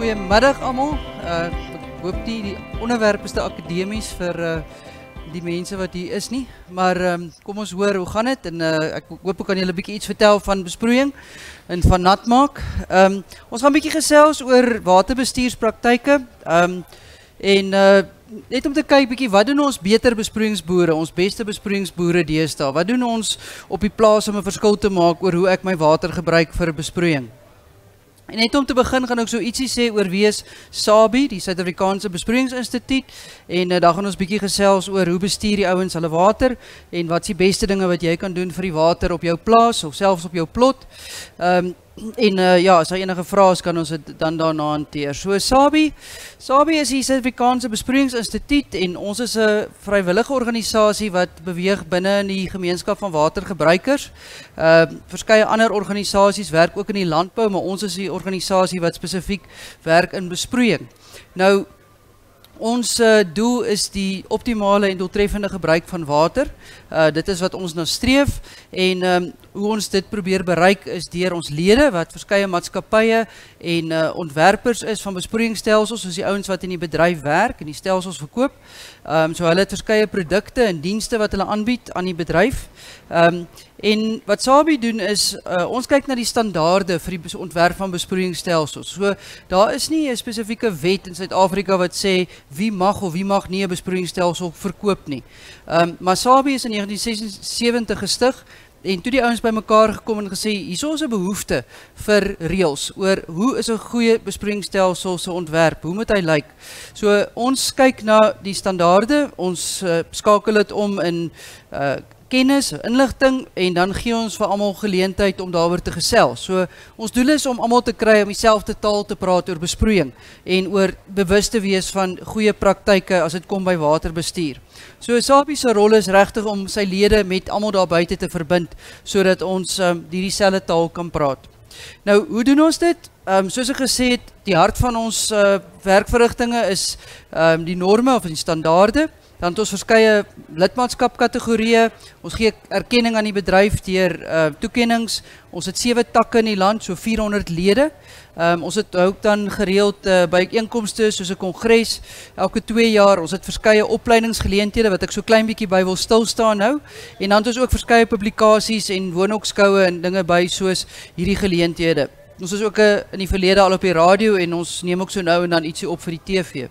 Goedemiddag allemaal. Uh, ek hoop nie die onderwerp is te akademies vir uh, die mense wat hier is nie, maar um, kom ons hoor hoe gaan dit en uh, hoop ek kan julle 'n bietjie iets vertel van besproeiing en van nat maak. Um, ons gaan 'n bietjie gesels oor waterbestuurspraktyke. Um, en uh, net om te kyk bietjie wat doen ons beter besproeiingsboere, ons beste besproeiingsboere deesdae? Wat doen ons op die plaas om 'n verskil te maak oor hoe ek my water gebruik vir besproeiing? En net om te begin gaan ek so ietsie sê oor wie is SABI, die Suid-Afrikaanse Besproeiingsinstituut en uh, dan gaan ons bietjie gesels oor hoe bestuur die ouens hulle water en wat is die beste dinge wat jy kan doen vir die water op jou plaas of selfs op jou plot. Ehm um, en uh, ja, as enige vrae is kan ons dit dan daarna hanteer. So SABI, SABI is die Suid-Afrikaanse Besproeiingsinstituut en ons is 'n vrywillige organisasie wat beweeg binne in die gemeenskap van watergebruikers. Ehm uh, verskeie ander organisasies werk ook in die landbou, maar ons is die organisasie wat spesifiek werk in besproeiing. Nou Ons uh, doel is die optimale en doeltreffende gebruik van water. Uh, dit is wat ons nou streef en um, hoe ons dit probeer bereik is deur ons lede wat verskeie maatskappye en uh, ontwerpers is van besproeiingsstelsels soos die ouens wat in die bedryf werk en die stelsels verkoop. Ehm um, so hulle het verskeie produkte en dienste wat hulle aanbied aan die bedryf. Ehm um, en wat Sabi doen is uh, ons kyk na die standaarde vir die ontwerp van besproeiingsstelsels. So daar is nie 'n spesifieke wet in Suid-Afrika wat sê wie mag of wie mag nie 'n besproeiingsstelsel verkoop nie. Ehm um, maar Sabi is in 1976 gestig En toe die ouens bymekaar gekom en gesê hier is 'n behoefte vir reëls oor hoe is 'n goeie besproeiingsstelsel se ontwerp, hoe moet hy lyk? So ons kyk na die standaarde, ons uh, skakel om in uh, kennis, inligting en dan gee ons vir almal geleentheid om daaroor te gesels. So ons doel is om almal te kry om dieselfde taal te praat oor besproeiing en oor bewus te wees van goeie praktyke as dit kom by waterbestuur. So Sapi se rol is regtig om sy lede met almal daar buite te verbind sodat ons um, dieselfde taal kan praat. Nou, hoe doen ons dit? Ehm um, soos ek gesê het, die hart van ons uh, werkverrigtinge is ehm um, die norme of die standaarde. Dan het ons verskeie lidmaatskapkategorieë. Ons gee erkenning aan die bedryf deur uh toekennings. Ons het sewe takke in die land, so 400 lede. Um, ons het ook dan gereeld uh, by inkomste soos 'n kongres elke 2 jaar. Ons het verskeie opleidingsgeleenthede wat ek so klein bietjie by wil stil staan nou. En dan het ons ook verskeie publikasies en woonhoekskoue en dinge by soos hierdie geleenthede. Ons is ook uh, in die verlede al op die radio en ons neem ook so nou en dan ietsie op vir die TV.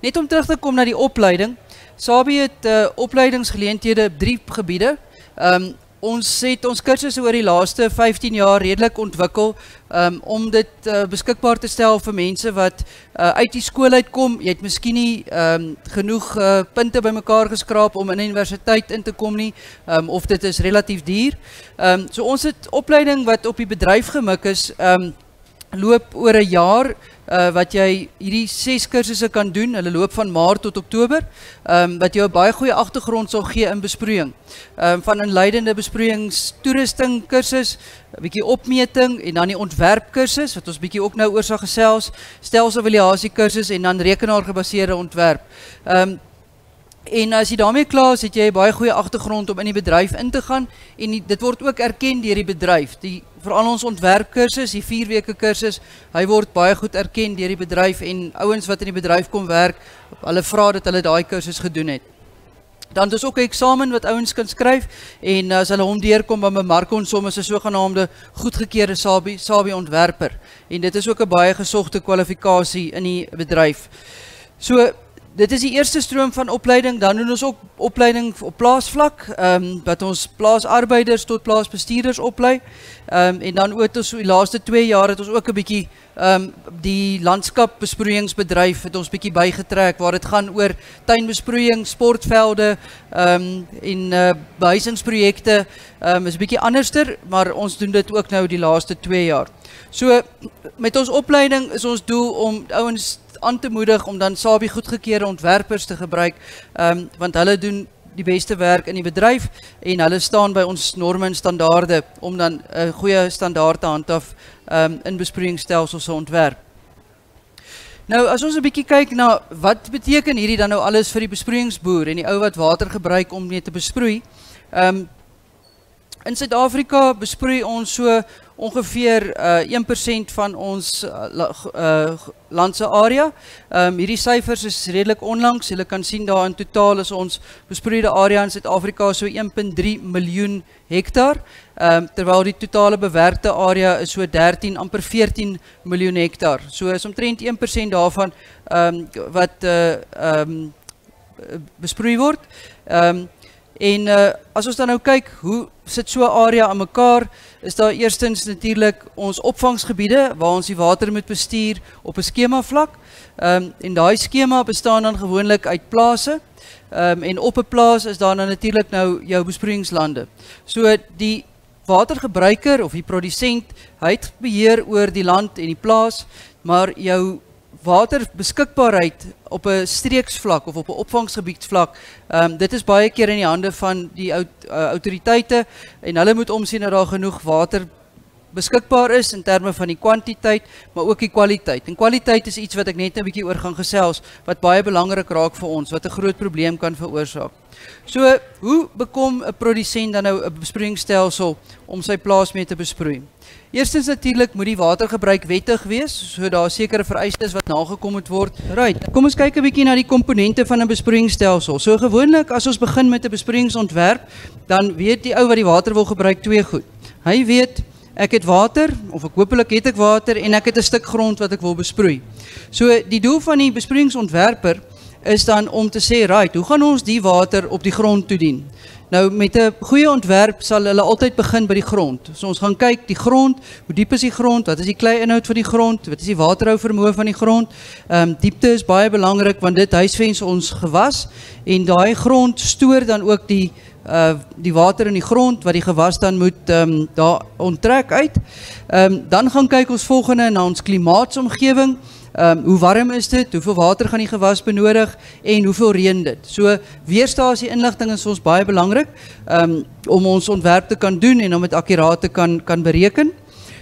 Net om terug te kom na die opleiding. Sabi het uh, opleidingsgeleenthede op drie gebiede. Um, ons het ons kursusse oor die laaste 15 jaar redelik ontwikkel um, om dit uh, beskikbaar te stel vir mense wat uh, uit die skool uitkom. Jy het miskien nie um, genoeg uh, punte by mekaar geskraap om in universiteit in te kom nie, um, of dit is relatief duur. Um, so ons het opleiding wat op die bedryf gemik is, um, loop oor jaar uh, wat jy hierdie ses kursusse kan doen. Hulle loop van Maart tot Oktober. Ehm um, wat jou 'n baie goeie agtergrond sal gee in besproeiing. Ehm um, van inleidende besproeiingstoerusting kursus, 'n bietjie opmeting en dan die ontwerp kursus wat ons bietjie ook nou oor sal gesels, stelselevaluasie kursus en dan rekenaargebaseerde ontwerp. Ehm um, En as jy daarmee klaar is, het jy baie goeie agtergrond om in die bedryf in te gaan en die, dit word ook erken deur die bedryf. Die veral ons ontwerpkursus, die 4 weke kursus, hy word baie goed erken deur die bedryf en ouens wat in die bedryf kom werk, hulle vra dat hulle daai kursus gedoen het. Dan is ook 'n eksamen wat ouens kan skryf en as hulle hom deurkom by bemark ons hom as 'n sogenaamde goedgekeurde Sabi Sabi ontwerper. En dit is ook 'n baie gesogte kwalifikasie in die bedryf. So dit is die eerste stroom van opleiding, dan doen ons ook opleiding op plaasvlak, um, wat ons plaasarbeiders tot plaasbestuurders oplei, um, en dan ook ons die laaste twee jaar het ons ook een bykie um, die landskapbesproeiingsbedrijf het ons bykie bijgetrek, waar het gaan oor tuinbesproeiing, sportvelde um, en uh, behuisingsprojekte, um, is bykie anderster, maar ons doen dit ook nou die laaste twee jaar. So, met ons opleiding is ons doel om ouwens aan te moedig om dan Sabi goedgekeerde ontwerpers te gebruik, um, want hulle doen die beste werk in die bedrijf en hulle staan by ons norme en standaarde om dan een goeie standaard te handhaf um, in besproeiingsstelsels ontwerp. Nou, as ons een bykie kyk na wat beteken hierdie dan nou alles vir die besproeiingsboer en die ou wat water gebruik om mee te besproei, um, in Zuid-Afrika besproei ons so ongeveer uh, 1% van ons uh, uh, landse area. Um, hierdie syfers is redelik onlangs. Julle kan sien daar in totaal is ons besproeide area in Suid-Afrika so 1.3 miljoen hektaar. Ehm um, terwyl die totale bewerkte area is so 13 amper 14 miljoen hektaar. So is omtrent 1% daarvan ehm wat uh um, En uh, as ons dan nou kyk hoe sit so 'n area aan mekaar, is daar eerstens natuurlik ons opvangsgebiede waar ons die water moet bestuur op 'n skema vlak. Ehm um, en daai skema bestaan dan gewoonlik uit plase. Ehm um, en op 'n plaas is daar dan natuurlik nou jou besproeiingslande. So die watergebruiker of die produsent, hy het beheer oor die land en die plaas, maar jou waterbeskikbaarheid op 'n streeksvlak of op 'n opvangsgebiedsvlak. Ehm um, dit is baie keer in die hande van die uh, autoriteite en hulle moet omsien dat daar genoeg water beskikbaar is in terme van die kwantiteit, maar ook die kwaliteit. En kwaliteit is iets wat ek net 'n bietjie oor gaan gesels wat baie belangrik raak vir ons, wat 'n groot probleem kan veroorsaak. So, hoe bekom 'n produsent dan nou 'n besproeiingsstelsel om sy plaas mee te besproei? Eerstens natuurlik moet die watergebruik wettig wees, so daar sekere vereistes wat nagekom moet word. Right. Kom ons kyk 'n bietjie na die komponente van 'n besproeiingsstelsel. So gewoonlik as ons begin met 'n besproeiingsontwerp, dan weet die ou wat die water wil gebruik twee goed. Hy weet ek het water of ek hopelik het ek water en ek het 'n stuk grond wat ek wil besproei. So die doel van die besproeiingsontwerper is dan om te sê, right, hoe gaan ons die water op die grond toedien? Nou met 'n goeie ontwerp sal hulle altyd begin by die grond. So ons gaan kyk die grond, hoe diep is die grond? Wat is die klei inhoud van die grond? Wat is die waterhou van die grond? Ehm diepte is baie belangrik want dit huisvens ons gewas en daai grond stoor dan ook die uh die water in die grond wat die gewas dan moet ehm daar onttrek uit. Ehm dan gaan kyk ons volgende na ons klimaatsomgewing. Ehm hoe warm is dit? Hoeveel water gaan die gewas benodig en hoeveel reën dit? So weerstasie inligting is ons baie belangrik ehm om ons ontwerp te kan doen en om dit akkuraat te kan kan bereken.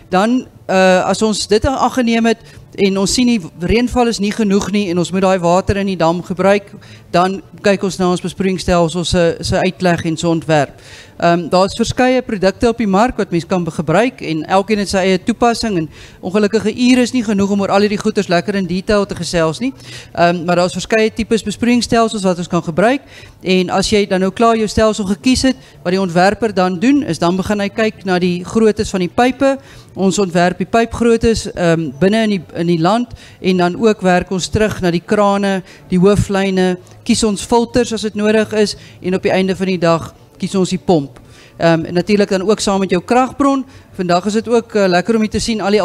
Dan uh as ons dit aangeneem het en ons sien die reënval is nie genoeg nie en ons moet daai water in die dam gebruik, dan kyk ons na ons besproeiingsstelsels se se uitleg en ontwerp. Ehm um, daar's verskeie produkte op die mark wat mense kan gebruik en elkeen het sy eie toepassing en ongelukkige ure is nie genoeg om oor al hierdie goeders lekker in detail te gesels nie. Ehm um, maar daar's verskeie tipes besproeiingsstelsels wat ons kan gebruik en as jy dan nou klaar jou stelsel gekies het, wat die ontwerper dan doen is dan begin hy kyk na die groottes van die pype. Ons ontwerp die pypgroottes ehm um, binne in die in die land en dan ook werk ons terug na die krane, die hooflyne, kies ons filters as dit nodig is en op die einde van die dag kies ons die pomp. Ehm um, en natuurlik dan ook saam met jou kragbron. Vandag is dit ook uh, lekker om hier te sien al die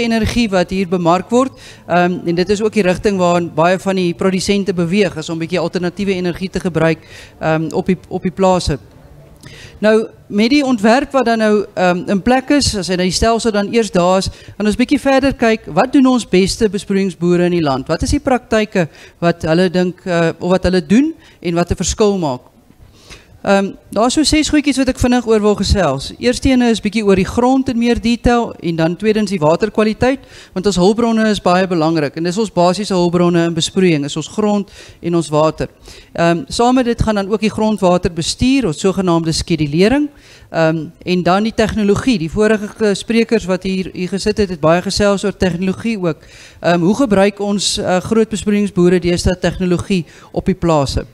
energie wat hier bemark word. Ehm um, en dit is ook die rigting waarin baie van die produsente beweeg, is om 'n bietjie alternatiewe energie te gebruik ehm um, op die op die. Nou met die ontwerp wat dan nou um, in plek is, as hy nou die stelsel dan eers daar is, gaan ons bietjie verder kyk, wat doen ons beste besproeiingsboere in die land? Wat is die praktyke wat hulle dink uh, of wat hulle doen en wat 'n verskil maak? Ehm um, daar's so ses goedjies wat ek vinnig oor wil gesels. Eerstene is bietjie oor die grond in meer detail en dan tweedens die waterkwaliteit want ons hulpbronne is baie belangrik en dis ons basiese hulpbronne in besproeiing is ons grond en ons water. Ehm um, saam dit gaan dan ook die grondwaterbestuur, ons sogenaamde skedulering. Ehm en dan die tegnologie. Die vorige sprekers wat hier hier gesit het, het baie gesels oor tegnologie ook. Ehm hoe gebruik ons uh, groot besproeiingsboere deesdae tegnologie op die plase?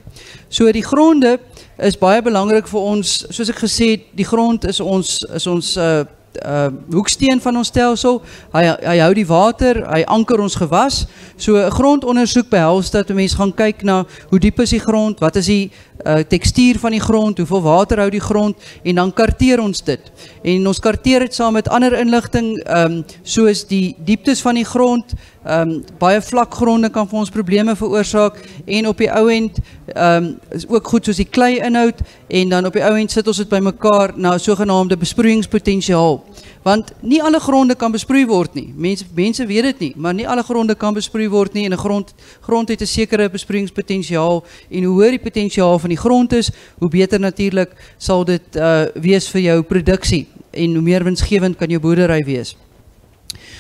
So die gronde is baie belangrik vir ons. Soos ek gesê het, die grond is ons is ons uh uh hoeksteen van ons stelsel. Hy hy hou die water, hy anker ons gewas. So grondondersoek behels dat 'n mens gaan kyk na hoe diep is die grond, wat is die uh tekstuur van die grond, hoeveel water hou die grond en dan karteer ons dit. En ons karteer dit saam met ander inligting ehm soos die dieptes van die grond, Ehm um, baie vlak gronde kan ons probleme veroorsaak en op die ou ehm is ook goed soos die klei inhoud en dan op die ou end sit ons dit bymekaar na 'n sogenaamde besproeiingspotensiaal. Want nie alle gronde kan besproei word nie. Mense mense weet dit maar nie alle gronde kan besproei word nie en 'n grond grond het 'n sekere besproeiingspotensiaal en hoe hoër die potensiaal van die grond is, hoe beter natuurlik sal dit uh wees vir jou en hoe meer winsgewend kan jou boerdery wees.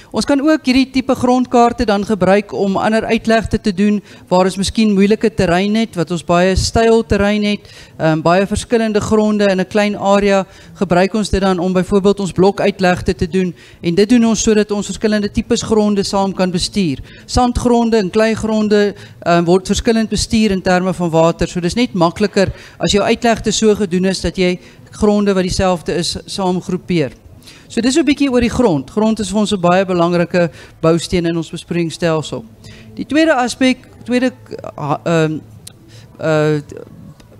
Ons kan ook hierdie tipe grondkaarte dan gebruik om ander uitlegte te doen waar ons miskien moeilike terrein het wat ons baie styl terrein het, um, baie verskillende gronde in 'n klein area, gebruik ons dit dan om byvoorbeeld ons blok uitlegte te doen en dit doen ons sodat ons verskillende tipes gronde saam kan bestuur. Sandgronde en kleigronde um, word verskillend bestuur in terme van water. So dis net makliker as jou uitlegte so gedoen is dat jy gronde wat dieselfde is saam groepeer. So dis 'n bietjie oor die grond. Grond is vir ons 'n baie belangrike bousteen in ons besproeiingsstelsel. Die tweede aspek, tweede ehm uh, uh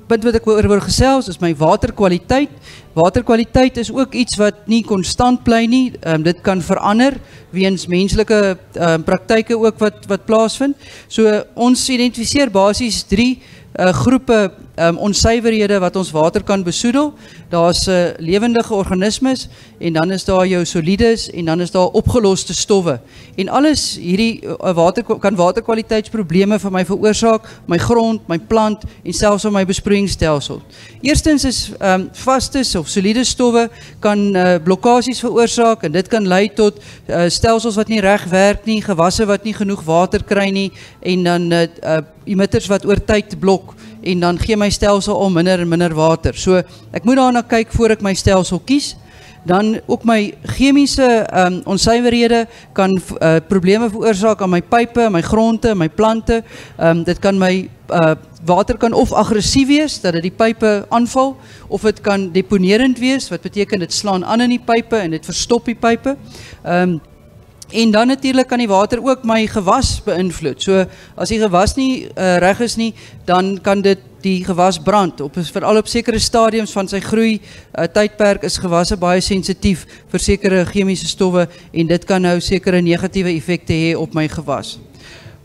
punt wat ek oor wil gesels is my waterkwaliteit. Waterkwaliteit is ook iets wat nie konstant bly nie. Ehm um, dit kan verander weens menslike ehm um, praktyke ook wat wat plaasvind. So ons identifiseer basies 3 uh, groepe um, onsuiverhede wat ons water kan besoedel. Daar's uh, lewendige organismes en dan is daar jou solides en dan is daar opgeloste stowwe. En alles hierdie uh, water kan waterkwaliteitsprobleme vir my veroorsaak, my grond, my plant en selfs op my besproeiingsstelsel. Eerstens is um, vaste of soliede stowwe kan uh, blokkades veroorsaak en dit kan lei tot uh, stelsels wat nie reg werk nie, gewasse wat nie genoeg water kry nie en dan uh, uh, emitters wat oor tyd blok en dan gee my stelsel al minder en minder water. So ek moet daarna kyk voor ek my stelsel kies. Dan ook my chemiese um, onsuiverhede kan uh, probleme veroorsaak aan my pype, my gronde, my plante. Um, dit kan my uh, water kan of aggressief wees dat dit die pype aanval of dit kan deponerend wees wat beteken dit slaan aan in die pype en dit verstop die pype. Um, En dan natuurlik kan die water ook my gewas beïnvloed. So as die gewas nie uh, reg is nie, dan kan dit die gewas brand. Op veral op sekere stadiums van sy groei uh, tydperk is gewasse baie sensitief vir sekere chemiese stowwe en dit kan nou sekere negatiewe effekte hê op my gewas.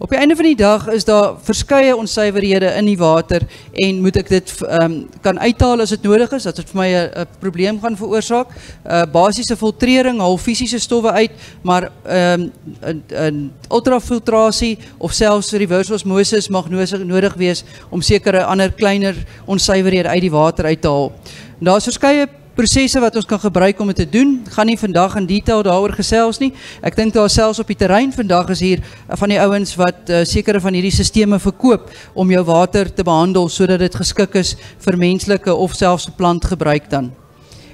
Op die einde van die dag is daar verskeie onsuiverhede in die water en moet ek dit um, kan uithaal as dit nodig is, dat dit vir my 'n probleem gaan veroorsaak. Uh basiese filtrering haal fisiese stowwe uit, maar ehm um, ultrafiltrasie of selfs reverse osmosis mag nodig wees om sekere ander kleiner onsuiverhede uit die water uit te haal. Daar's verskeie prosesse wat ons kan gebruik om dit te doen. Gaan nie vandag in detail daaroor gesels nie. Ek dink daar selfs op die terrein vandag is hier uh, van die ouens wat uh, sekere van hierdie stelsels verkoop om jou water te behandel sodat dit geskik is vir menslike of selfs plantgebruik dan.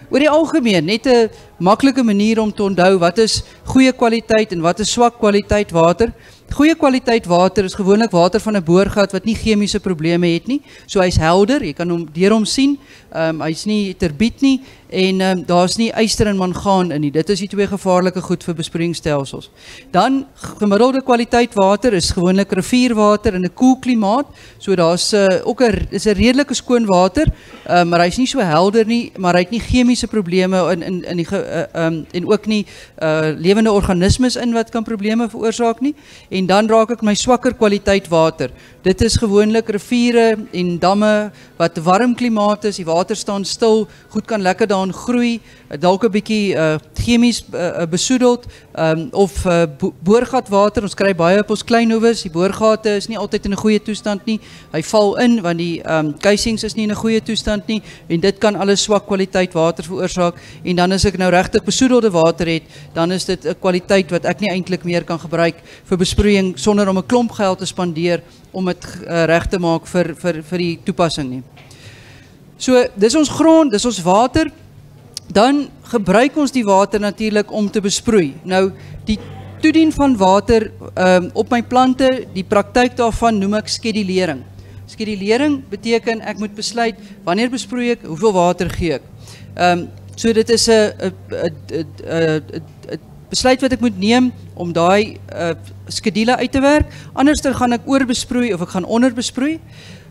Oor die algemeen net 'n maklike manier om te onthou wat is goeie kwaliteit en wat is swak kwaliteit water. Goeie kwaliteit water is gewoonlik water van 'n boorgat wat nie chemiese probleme het nie. So hy's helder, jy kan hom deur hom sien. Ehm um, hy's nie terbiet nie en ehm um, daar's nie yster en mangaan in nie. Dit is die twee gevaarlike goed vir besproeiingsstelsels. Dan gemiddelde kwaliteit water is gewoonlik rivierwater in 'n koel klimaat. So daar's uh, ook 'n is 'n redelike skoon water, ehm um, maar hy's nie so helder nie, maar hy het nie chemiese probleme in in in eh, ehm uh, en ook nie uh lewende organismes in wat kan probleme veroorsaak. En dan raak ek my swakker kwaliteit water. Dit is gewoonlik riviere en damme wat warm klimaat is, die water staan stil, goed kan lekker groei, dalk 'n bietjie uh, chemies uh, besoedeld um, of uh, boorgatwater. Ons kry baie op ons kleinhoewes, die boorgate is nie altyd in 'n goeie toestand nie. Hy val in want die um, is nie in 'n goeie toestand nie en dit kan alles swak kwaliteit water veroorsaak en dan as ek nou regtig besoedelde water het, dan is dit 'n kwaliteit wat ek nie eintlik meer kan gebruik vir besproeiing sonder om 'n klomp geld te spandeer om uh, reg te vir vir die toepassing nie. So, ons grond, dis ons water. Dan gebruik ons die water natuurlik om te besproei. Nou, die toedien van water um, op my plante, die praktyk daarvan noem ek skedulering. Skedulering beteken ek moet besluit wanneer besproei ek, hoeveel water gee ek. Ehm um, so dit is 'n 'n 'n 'n besluit wat ek moet neem om daai uh, skedule uit te werk. Anderster gaan ek oorbesproei of ek gaan onderbesproei.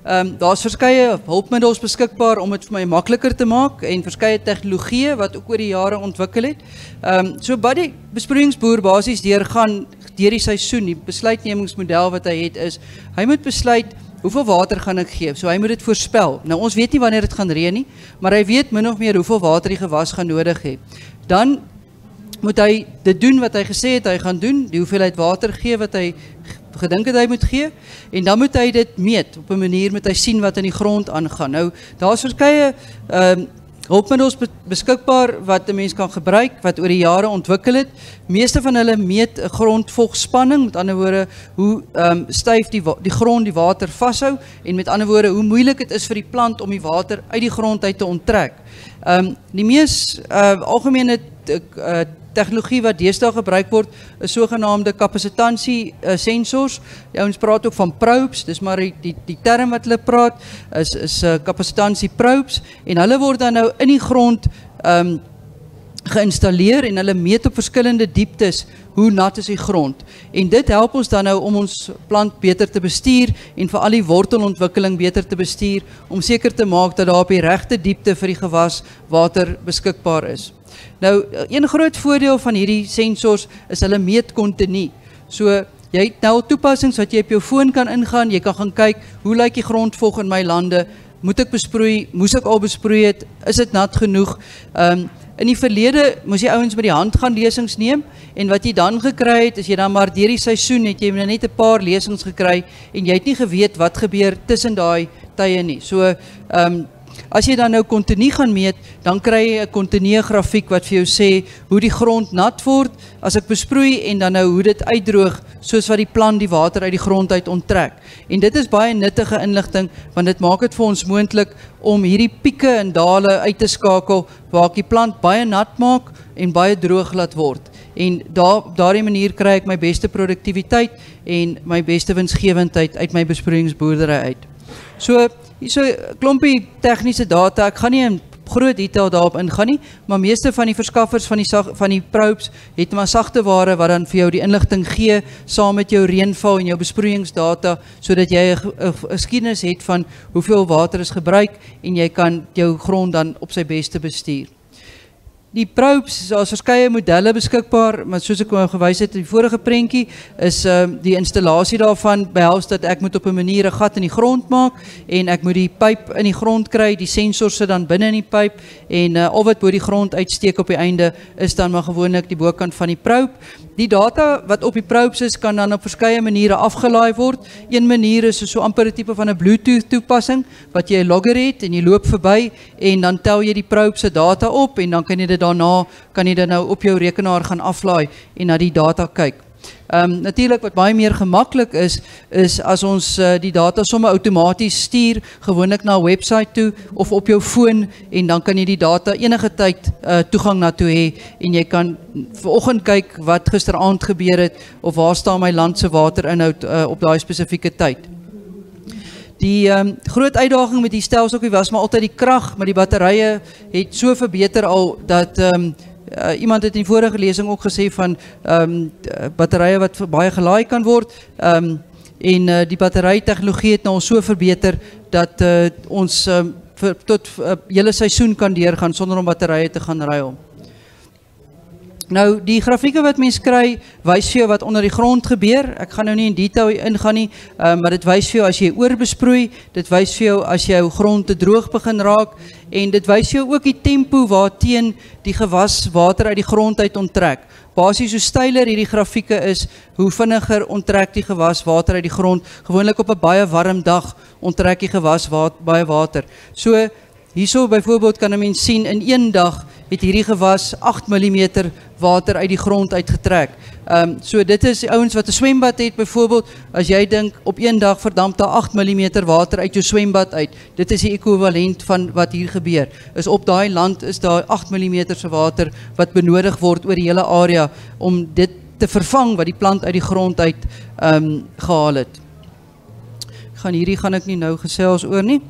Ehm um, daar's verskeie hulpmiddels beskikbaar om dit vir my makliker te maak en verskeie tegnologieë wat ook oor die jare ontwikkel het. Ehm um, so die besproeiingsboer basies deur gaan deur die seisoen, die besluitnemingsmodel wat hy het is, hy moet besluit hoeveel water gaan ek gee. So hy moet dit voorspel. Nou ons weet nie wanneer dit gaan reën nie, maar hy weet min of meer hoeveel water die gewas gaan nodig hê. Dan moet hy dit doen wat hy gesê het hy gaan doen, die hoeveelheid water gee wat hy gedink het hy moet gee en dan moet hy dit meet op 'n manier met hy sien wat in die grond aangaan. Nou daar's verskeie ehm uh, hulpmiddels beskikbaar wat 'n mens kan gebruik wat oor die jare ontwikkel het. Meeste van hulle meet grondvogspanning, met ander woorde hoe ehm um, styf die die grond die water vashou en met ander woorde hoe moeilik dit is vir die plant om die water uit die grond uit te onttrek. Ehm um, die mees uh, algemene uh, tegnologie wat deesdae gebruik word is sogenaamde kapasitansie uh, sensors. Praat ook van probes, dis maar die die, die term wat hulle praat is is uh, kapasitansie probes en hulle word dan nou in die grond ehm geïnstalleer en hulle meet op verskillende dieptes hoe nat is die grond. En dit help ons dan nou om ons plant beter te bestuur en vir al die wortelontwikkeling beter te bestuur om seker te maak dat daar op die regte diepte vir die gewas water beskikbaar is. Nou een groot voordeel van hierdie sensors is hulle meet kontinu. So jy het nou toepassings wat jy op jou foon kan ingaan, jy kan gaan kyk hoe lyk die grondvog in my lande? Moet ek besproei? Moes ek al besproei het? Is dit nat genoeg? Ehm um, in die verlede moes jy ouens met die hand gaan lesings neem en wat jy dan gekry het is jy dan maar deur die seisoen het jy net 'n paar lesings gekry en jy het nie geweet wat gebeur tussen daai tye nie. So ehm um, As jy dan nou kontinu gaan meet, dan kry jy 'n kontinue grafiek wat vir jou sê hoe die grond nat word as ek besproei en dan nou hoe dit uitdroog soos wat die plant die water uit die grond uit onttrek. En dit is baie nuttige inligting want dit maak dit vir ons moontlik om hierdie pieke en dale uit te skakel waar ek die plant baie nat maak en baie droog laat word. En daar op daardie manier kry ek my beste produktiwiteit en my beste winsgewendheid uit my besproeiingsboerdery uit. So so klompie tegniese data. Ek gaan nie in groot detail daarop ingaan nie, maar meeste van die verskaffers van die van die probes het maar sagte ware wat dan vir jou die inligting gee saam met jou reënval en jou besproeiingsdata sodat jy 'n geskiedenis het van hoeveel water is gebruik en jy kan jou grond dan op sy beste bestuur. Die probes, daar's verskeie modelle beskikbaar, maar soos ek gewys het in die vorige prentjie, is ehm die installasie daarvan behels dat ek moet op 'n manier 'n gat in die grond maak en ek moet die pyp in die grond kry, die sensors sit dan binne in die pyp en uh, al wat die grond uitsteek op die einde is dan maar gewoonlik die bokant van die probe. Die data wat op die probes is kan dan op verskeie maniere afgelaai word. Een manier is so amper 'n tipe van 'n Bluetooth toepassing wat jy 'n logger het en jy loop verby en dan tel jy die probe se data op en dan kan jy dit daarna kan jy dit nou op jou rekenaar gaan aflaai en na die data kyk. Ehm um, natuurlik wat baie meer gemaklik is is as ons uh, die data somme outomaties stuur gewoonlik na 'n webwerf toe of op jou foon en dan kan jy die data enige tyd uh, toegang na toe hê en jy kan vanoggend kyk wat gisteraand gebeur het of waar staan my land se waterinhoud uh, op daai spesifieke tyd. Die um, groot uitdaging met die stelsel was maar altyd die krag, maar die batterye het so verbeter al dat um, uh, iemand het in vorige lezing ook gesê van um, batterye wat baie gelaai kan word. Um, en uh, die batterytegnologie het nou so verbeter dat uh, ons vir, tot hele seisoen kan deurgaan sonder om batterye te gaan ruil. Nou die grafieke wat mense kry wys vir jou wat onder die grond gebeur. Ek gaan nou nie in detail ingaan nie, um, maar dit wys vir jou as jy oorbesproei, dit wys vir jou as jou grond te droog begin raak en dit wys jou ook die tempo waarteen die gewas water uit die grond uit onttrek. Basies hoe styler hierdie grafieke is, hoe vinniger onttrek die gewas water uit die grond. Gewoonlik op 'n baie warm dag onttrek die gewas wa baie water. So hierso byvoorbeeld kan 'n mens sien in een dag het hierdie gewas 8 mm water uit die grond uitgetrek. Ehm um, so dit is ouens wat 'n swembad het byvoorbeeld, as jy dink op een dag verdamp daar 8 mm water uit jou swembad uit. Dit is die ekwivalent van wat hier gebeur. Is op daai land is daar 8 mm se water wat benodig word oor die hele area om dit te vervang wat die plant uit die grond uit ehm um, gehaal het. Gaan hierdie gaan ek nie nou gesels oor nie.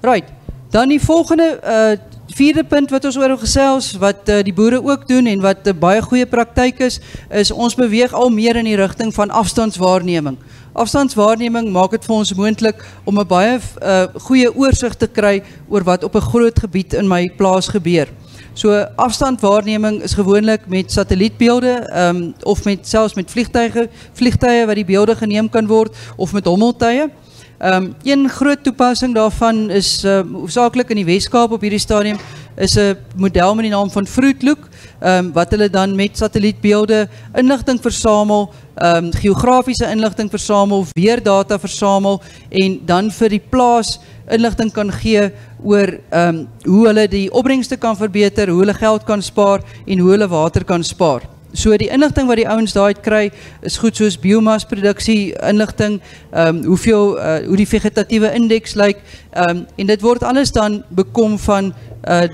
Right. Dan die volgende uh vierde punt wat ons oor gesels wat uh, die boere ook doen en wat 'n uh, baie goeie praktyk is, is ons beweeg al meer in die rigting van afstandswaarneming. Afstandswaarneming maak dit vir ons moontlik om 'n baie uh, goeie oorsig te kry oor wat op 'n groot gebied in my plaas gebeur. So afstandwaarneming is gewoonlik met satellietbeelde um, of met selfs met vliegtuie, vliegtuie wat die beelde geneem kan word of met hommeltuie. Um, een groot toepassing daarvan is uh, hoofdzakelijk in die Weeskaap op hierdie stadium is 'n model met die naam van Fruitlook um, wat hulle dan met satellietbeelde inligting versamel, um, geografiese inligting versamel, weer data versamel en dan vir die plaas inligting kan gee oor ehm hoe hulle die opbrengste kan verbeter, hoe hulle geld kan spaar en hoe hulle water kan spaar. So die inligting wat die ouens daai kry is goed soos biomasproduksie inligting, ehm um, hoeveel uh, hoe die vegetatiewe indeks lyk, ehm um, en dit word alles dan bekom van uh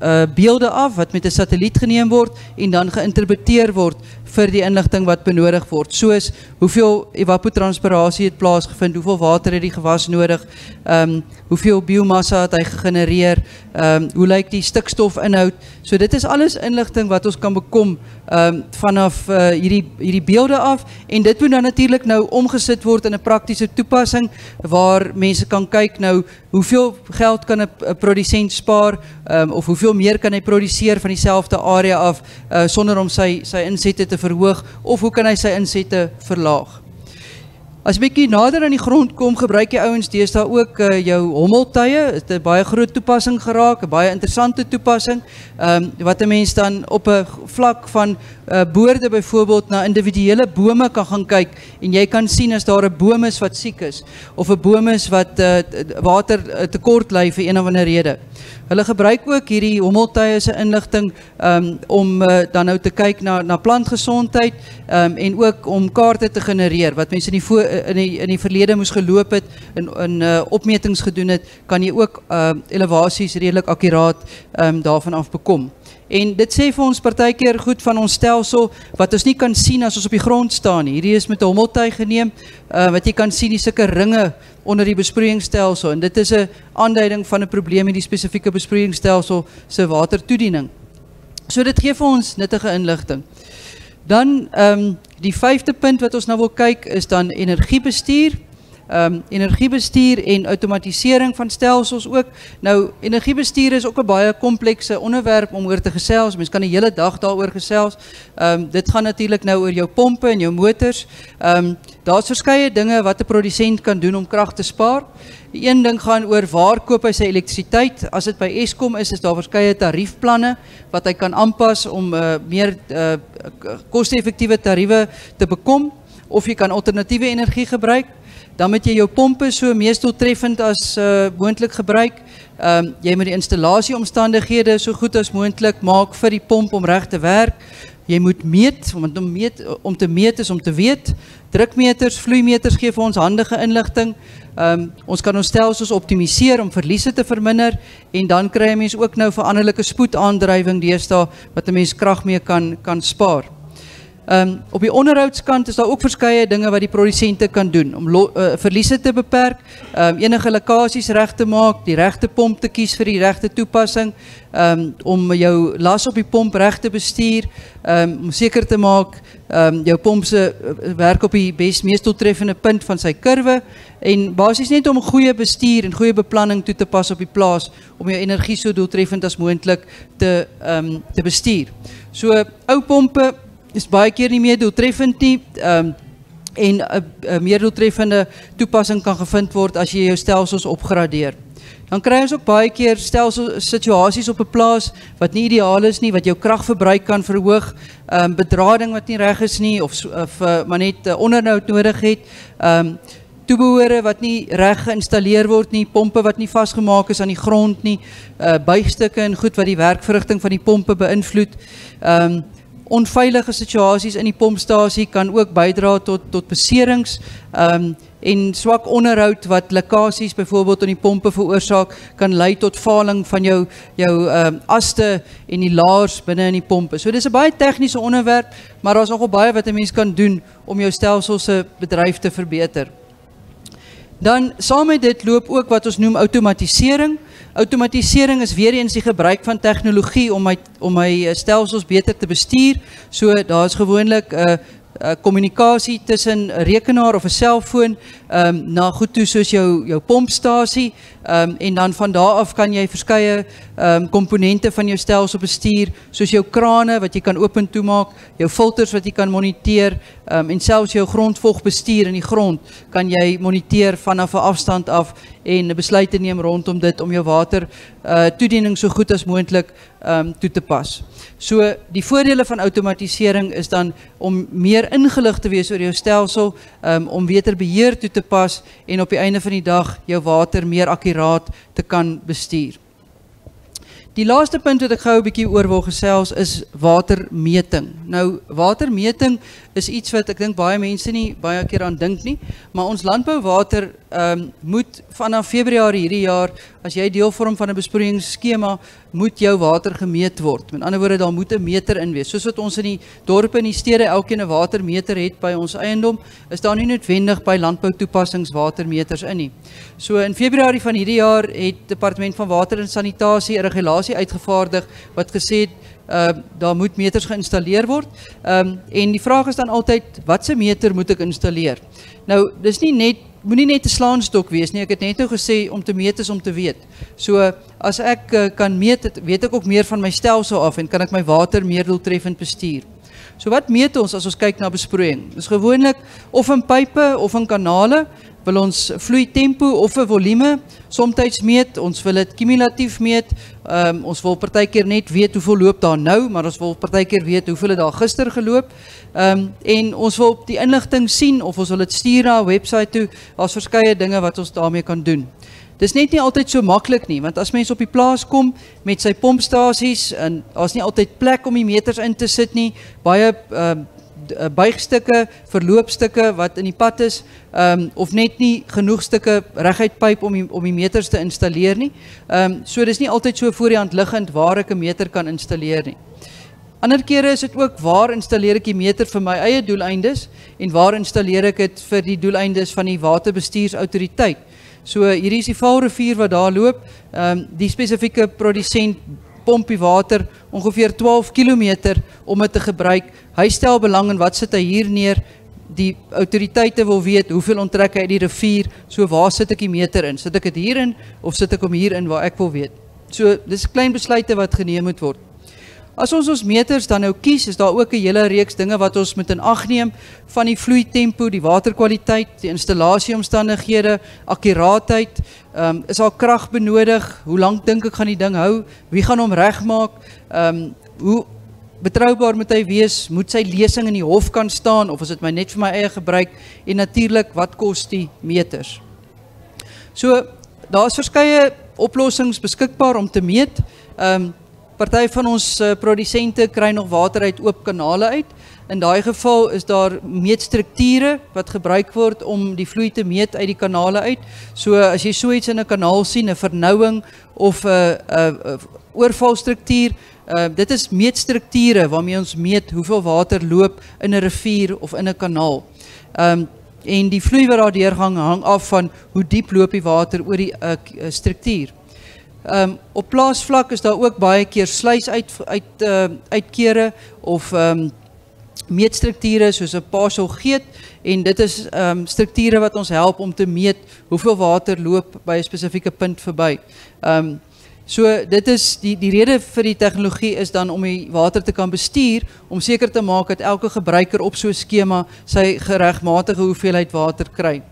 uh beelde af wat met 'n satelliet geneem word en dan geïnterpreteer word vir die inligting wat benodig word. Soos hoeveel evapotranspirasie het plaasgevind, hoeveel water het die gewas nodig, ehm um, hoeveel biomassa het hy gegenereer, ehm um, hoe lyk die stikstofinhoud. So dit is alles inligting wat ons kan bekom ehm um, vanaf uh, hierdie hierdie beelde af en dit moet dan natuurlik nou omgesit word in 'n praktiese toepassing waar mense kan kyk nou hoeveel geld kan 'n produsent spaar um, of hoeveel meer kan hy produseer van dieselfde area af uh, sonder om sy insette te verhoog of hoe kan hy sy insette verlaag? As jy bietjie nader aan die grond kom, gebruik jy ouens deesdae ook uh, jou hommeltuie. Dit het baie groot toepassing geraak, 'n baie interessante toepassing. Um, wat 'n mens dan op 'n vlak van uh, boorde byvoorbeeld na individuele bome kan gaan kyk en jy kan sien as daar 'n boom is wat siek is of 'n boom is wat uh, water uh, tekort ly vir een of ander rede. Hulle gebruik ook hierdie hommeltuie se inligting um, om uh, dan nou te kyk na na plantgesondheid um, en ook om kaarte te genereer wat mense in die in die in die verlede moes geloop het in in uh, opmetings gedoen het, kan jy ook uh, elevasies redelik daarvan af bekom. En dit sê vir ons partykeer goed van ons stelsel wat ons nie kan sien as ons op die grond staan nie. Hierdie is met 'n hommeltuig geneem uh, wat jy kan sien die sulke ringe onder die besproeiingsstelsel en dit is 'n aanduiding van 'n probleem in die spesifieke besproeiingsstelsel se watertoediening. So dit gee vir ons nuttige inligting. Dan ehm um, die vyfde punt wat ons nou wil kyk is dan energiebestuur um, energiebestuur en automatisering van stelsels ook. Nou, energiebestuur is ook een baie komplekse onderwerp om oor te gesels. Mens kan die hele dag daaroor gesels. Um, dit gaan natuurlijk nou oor jou pompe en jou motors. Um, daar is verskye dinge wat de producent kan doen om kracht te spaar. Die een ding gaan oor waar koop hy sy elektrisiteit. As dit by Eskom is, is daar verskeie tariefplanne wat hy kan aanpas om uh, meer uh, koste-effektiewe tariewe te bekom of jy kan alternatiewe energie gebruik dan moet jy jou pompe so mees doeltreffend as uh, moontlik gebruik. Ehm um, jy moet die installasieomstandighede so goed as moontlik maak vir die pomp om reg te werk. Jy moet meet, want om meet om te meet is om te weet. Drukmeters, vloeimeters gee vir ons handige inligting. Ehm um, ons kan ons stelsels optimaliseer om verliese te verminder en dan kry jy mens ook nou veranderlike spoedaandrywing deesdae wat 'n mens krag mee kan kan spaar. Um, op die onderhoudskant is daar ook verskeie dinge wat die produsente kan doen om uh, verliese te beperk, um, enige lekkasies reg te maak, die regte pomp te kies vir die regte toepassing, um, om jou las op die pomp reg te bestuur, om seker te maak um, jou pomp se uh, werk op die bes mees doeltreffende punt van sy kurwe en basies net om goeie bestuur en goeie beplanning toe te pas op die plaas om jou energie so doeltreffend as moontlik te um, te bestuur. So ou pompe is baie keer nie meer doeltreffend nie. Ehm en 'n meer doeltreffende toepassing kan gevind word as jy jou stelsels opgradeer. Dan kry ons ook baie keer stelsel situasies op 'n plaas wat nie ideaal is nie, wat jou kragverbruik kan verhoog, ehm bedrading wat nie reg is nie of of uh, maar net uh, nodig het. Ehm toebehore wat nie reg geïnstalleer word nie, pompe wat nie vasgemaak is aan die grond nie, uh, buigstukke en goed wat die werkverrigting van die pompe beïnvloed. Ehm onveilige situasies in die pompstasie kan ook bydra tot tot beserings um, en swak onderhoud wat lekkasies byvoorbeeld in die pompe veroorsaak kan lei tot faling van jou jou um, aste en die laars binne in die pompe. So dis 'n baie tegniese onderwerp, maar daar's nogal baie wat 'n mens kan doen om jou stelsel se bedryf te verbeter. Dan saam met dit loop ook wat ons noem outomatisering. Automatisering is weer eens die gebruik van tegnologie om my om my eh, stelsels beter te bestuur. So daar's gewoonlik 'n uh, kommunikasie tussen 'n rekenaar of 'n selfoon ehm goed toe soos jou jou pompstasie ehm en dan van daar af kan jy verskeie ehm um, komponente van jou stelsel bestuur soos jou krane wat jy kan oop en toe maak, jou filters wat jy kan moniteer, Um, en selfs jou grondvogbestuur in die grond kan jy moniteer vanaf 'n afstand af en besluite neem rondom dit om jou water uh, toediening so goed as moontlik um, toe te pas. So die voordele van outomatisering is dan om meer ingelig te wees oor jou stelsel, um, om beter beheer toe te pas en op die einde van die dag jou water meer akkuraat te kan bestuur. Die laaste punt wat ek gou 'n bietjie oor wil gesels is watermeting. Nou watermeting is iets wat ek dink baie mense nie baie keer aan dink nie, maar ons landbouwater ehm um, moet vanaf Februarie hierdie jaar as jy deel vorm van 'n besproeiingsskema moet jou water gemeet word. Met ander woorde daar moet 'n meter in wees. Soos wat ons in die dorpe en die stede elkeen 'n watermeter het by ons eiendom, is daar nie noodwendig by landboutoepassings watermeters in nie. So in Februarie van hierdie jaar het Departement van Water en Sanitasie 'n regulasie uitgevaardig wat gesê het uh, daar moet meters geïnstalleer word. Ehm um, en die vraag is dan altyd watse meter moet ek installeer? Nou, dis nie net moenie net 'n slaanstok wees nie. Ek het net nou gesê om te meet is om te weet. So as ek uh, kan meet, het, weet ek ook meer van my stelsel af en kan ek my water meer doeltreffend bestuur. So wat meet ons as ons kyk na besproeiing? Dis gewoonlik of in pype of in kanale wil ons vloeitempo of 'n volume soms meet, ons wil dit kumulatief meet. Ehm um, ons wil partykeer net weet hoeveel loop daar nou, maar ons wil partykeer weet hoeveel het daar gister geloop. Ehm um, en ons wil op die inligting sien of ons wil dit stuur na 'n webwerf toe. Daar's verskeie dinge wat ons daarmee kan doen. Dis net nie altyd so maklik nie, want as mense op die plaas kom met sy pompstasies en daar's nie altyd plek om die meters in te sit nie. Baie ehm uh, buigstukke, verloopstukke wat in die pad is, um, of net nie genoeg stukke reguit pyp om die, om die meters te installeer nie. Um, so dis nie altyd so voor die hand liggend waar ek 'n meter kan installeer nie. Ander kere is dit ook waar installeer ek die meter vir my eie doeleindes en waar installeer ek dit vir die doeleindes van die waterbestuursautoriteit. So hierdie is die Vaalrivier wat daar loop. Ehm um, die spesifieke produsent pomp die water ongeveer 12 km om dit te gebruik. Hy stel belang in wat sit hy hier neer. Die autoriteite wil weet hoeveel onttrek hy uit die rivier. So waar sit ek die meter in? Sit ek dit hierin of sit ek hom hierin waar ek wil weet? So dis klein besluite wat geneem moet word. As ons ons meters dan nou kies, is daar ook 'n hele reeks dinge wat ons moet in ag neem van die vloeitempo, die waterkwaliteit, die installasieomstandighede, akkuraatheid, ehm um, is daar krag benodig? Hoe lank dink ek gaan die ding hou? Wie gaan hom regmaak? Ehm um, hoe betroubaar moet hy wees? Moet sy lesing in die hof kan staan of is dit my net vir my eie gebruik? En natuurlik, wat kos die meters? So, daar's verskeie oplossings beskikbaar om te meet. Ehm um, Party van ons uh, produsente kry nog water uit oop kanale uit. In daai geval is daar meetstrukture wat gebruik word om die vloei te meet uit die kanale uit. So as jy in 'n kanaal sien, 'n vernouing of 'n 'n oorvalstruktuur, uh, dit is meetstrukture waarmee ons meet hoeveel water loop in 'n rivier of in 'n kanaal. Um en die vloei wat daar deurgang hang af van hoe diep loop die water oor die uh, struktuur. Um, op plaasvlak is daar ook baie keer sluis uit, uit, uitkere of um, meetstrukture soos 'n parcel geet en dit is um, strukture wat ons help om te meet hoeveel water loop by 'n spesifieke punt verby. Um, so dit is die die rede die tegnologie is dan om die water te kan bestuur om seker te maak dat elke gebruiker op so 'n skema sy geregmatige hoeveelheid water kry.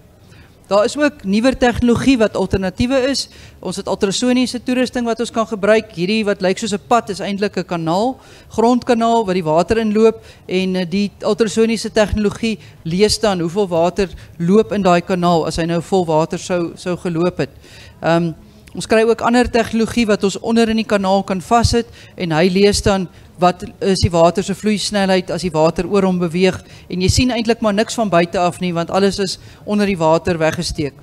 Daar is ook nuwer tegnologie wat alternatiewe is. Ons het ultrasoniese toerusting wat ons kan gebruik. Hierdie wat lyk soos 'n pad is eintlik 'n kanaal, grondkanaal wat die water inloop en eh, die ultrasoniese tegnologie lees dan hoeveel water loop in daai kanaal as hy nou vol water sou sou geloop. Ehm ons kry ook ander tegnologie wat ons onder in die kanaal kan vassit en hy lees dan wat is die water se vloeisnelheid as die water oor hom beweeg en jy sien eintlik maar niks van buite af nie want alles is onder die water weggesteek.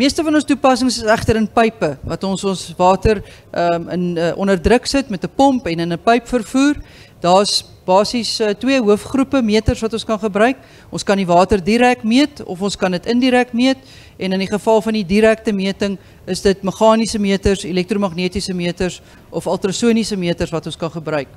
Meeste van ons toepassings is egter in pype wat ons ons water um, in uh, onder druk sit met 'n pomp en in 'n pyp vervoer. Daar's basies uh, twee hoofgroepe meters wat ons kan gebruik. Ons kan die water direk meet of ons kan dit indirek meet en in die geval van die direkte meting is dit meganiese meters, elektromagnetiese meters of ultrasoniese meters wat ons kan gebruik.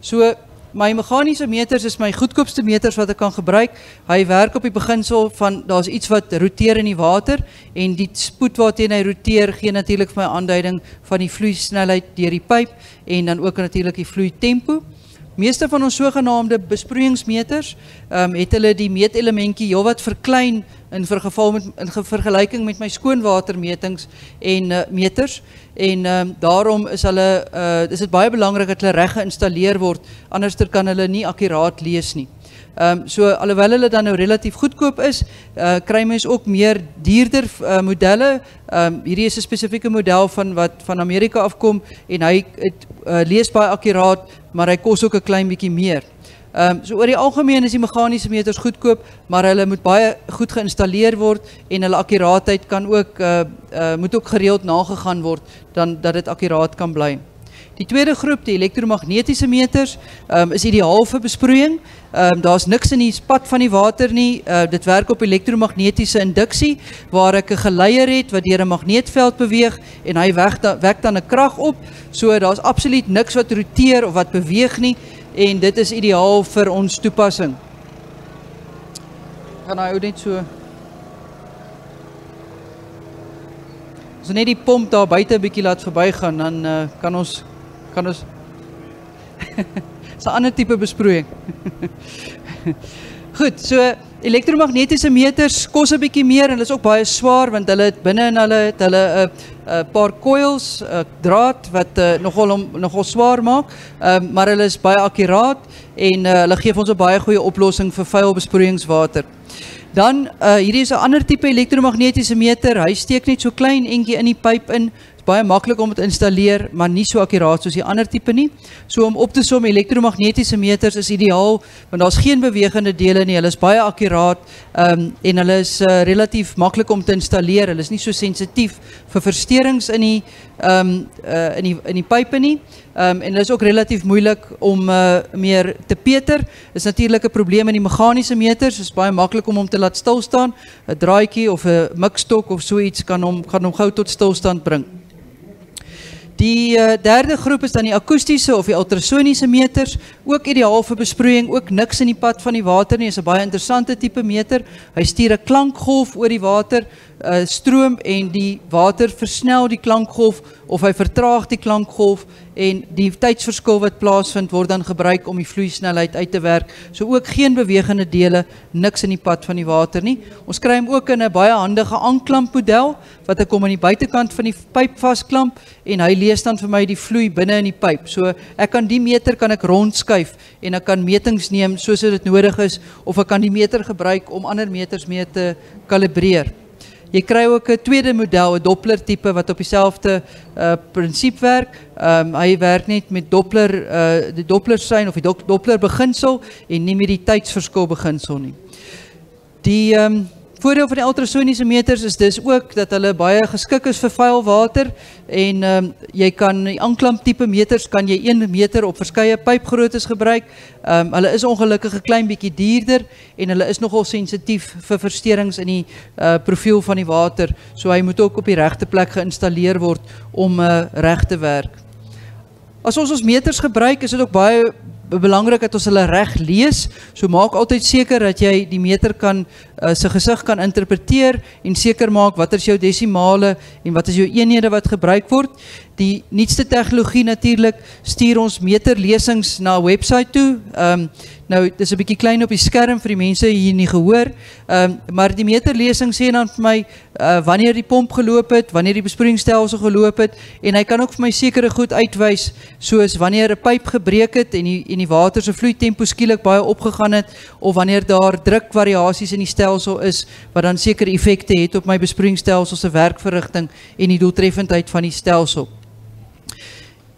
So my meganiese meters is my goedkoopste meters wat ek kan gebruik. Hy werk op die beginsel van daar's iets wat roteer in die water en die spoed waarteen hy roteer gee natuurlik vir my aanduiding van die vloeisnelheid deur die pyp en dan ook natuurlik die vloeitempo. Meeste van ons sogenaamde besproeiingsmeters ehm um, het hulle die meetelementjie heelwat verklein in vergeval met in vergelyking met my skoonwatermetings en uh, meters en um, daarom is hulle uh, is dit baie belangrik dat hulle reg geïnstalleer word anderster kan hulle nie akkuraat lees nie. Ehm um, so alhoewel hulle dan nou relatief goedkoop is, uh, kry mens ook meer duurder uh, modelle. Ehm um, hierdie is 'n spesifieke model van wat van Amerika afkom en hy het uh, lees baie akkuraat, maar hy kos ook 'n klein bietjie meer. Ehm um, so oor die algemeen is die meganiese meters goedkoop, maar hulle moet baie goed geïnstalleer word en hulle akkuraatheid kan ook uh, uh moet ook gereeld nagegaan word dan dat dit akkuraat kan bly. Die tweede groep, die elektromagnetiese meters, um, is ideaal vir besproeiing. Um, Daar's niks in die pad van die water nie. Uh, dit werk op elektromagnetiese induksie waar ek 'n geleier het wat deur 'n magneetveld beweeg en hy wek dan wek dan 'n krag op. So daar's absoluut niks wat roteer of wat beweeg nie en dit is ideaal vir ons toepassing. Gaan hy ou net so As net die pomp daar buite 'n bietjie laat verbygaan, dan uh, kan ons kan ons Dis 'n ander tipe besproeiing. Goed, so elektromagnetiese meters kos 'n bietjie meer en hulle is ook baie swaar want hulle het binne in hulle het hulle 'n uh, 'n paar coils, 'n uh, draad wat uh, nogal om nogal swaar maak. Uh, maar hulle is baie akkuraat en uh, hulle gee vir ons 'n baie goeie oplossing vir vuil besproeiingswater. Dan uh, hierdie is 'n ander tipe elektromagnetiese meter. Hy steek net so klein entjie in die pyp in baie maklik om te installeer, maar nie so akkuraat soos die ander tipe nie. So om op te som elektromagnetiese meters is ideaal want daar's geen bewegende dele nie. Hulle is baie akkuraat um, en hulle is uh, relatief maklik om te installeer. Hulle is nie so sensitief vir versteurings in die um, uh, in die in die nie. Um, en hulle is ook relatief moeilik om uh, meer te peter. Is natuurlik 'n probleem in die meganiese meters. Dit is baie maklik om hom te laat stil staan. 'n of 'n mikstok of so iets kan hom gaan hom tot stilstand bring. Die uh, derde groep is dan die akoestiese of die ultrasoniese meters, ook ideaal vir besproeiing, ook niks in die pad van die water nie, is 'n baie interessante tipe meter. Hy stuur 'n klankgolf oor die water uh, stroom en die water versnel die klankgolf of hy vertraag die klankgolf en die tydsverskil wat plaasvind word dan gebruik om die vloeisnelheid uit te werk. So ook geen bewegende dele, niks in die pad van die water nie. Ons kry hom ook in 'n baie handige aanklampmodel wat ek kom aan die buitekant van die pyp vasklamp en hy lees dan vir my die vloei binne in die pyp. So ek kan die meter kan ek rondskuif en ek kan metings neem soos dit nodig is of ek kan die meter gebruik om ander meters mee te kalibreer. Jy kry ook 'n tweede model, 'n Doppler tipe wat op dieselfde uh prinsip werk. Ehm um, met Doppler uh die Doppler of die Doppler beginsel en nie met die tydsverskil beginsel nie. Die ehm Voordeel van die ultrasoniese meters is dis ook dat hulle baie geskik is vir vuil water en ehm jy kan die aanklamp tipe meters kan jy 1 meter op verskeie pypgroottes gebruik. Ehm um, hulle is ongelukkig 'n klein bietjie duurder en hulle is nogal sensitief vir versteurings in die uh profiel van die water. So hy moet ook op die regte plek geïnstalleer word om uh reg te werk. As ons ons meters gebruik, is dit ook baie belangrik dat ons hulle reg lees. So maak altyd seker dat jy die meter kan uh, se gesig kan interpreteer en seker maak watter is jou desimale en wat is jou eenhede wat gebruik word. Die nuutste tegnologie natuurlik stuur ons meterlesings na 'n webwerf toe. Ehm um, nou dis 'n bietjie klein op die skerm vir die mense hier nie gehoor. Ehm um, maar die meterlesing sê dan vir my uh, wanneer die pomp geloop het, wanneer die besproeiingsstelsel geloop het en hy kan ook vir my sekere goed uitwys soos wanneer 'n pyp gebreek het en die en die water se vloeitempo skielik baie opgegaan het of wanneer daar drukvariasies in die stelsel is wat dan sekere effekte het op my besproeiingsstelsel se werkverrigting en die doeltreffendheid van die stelsel.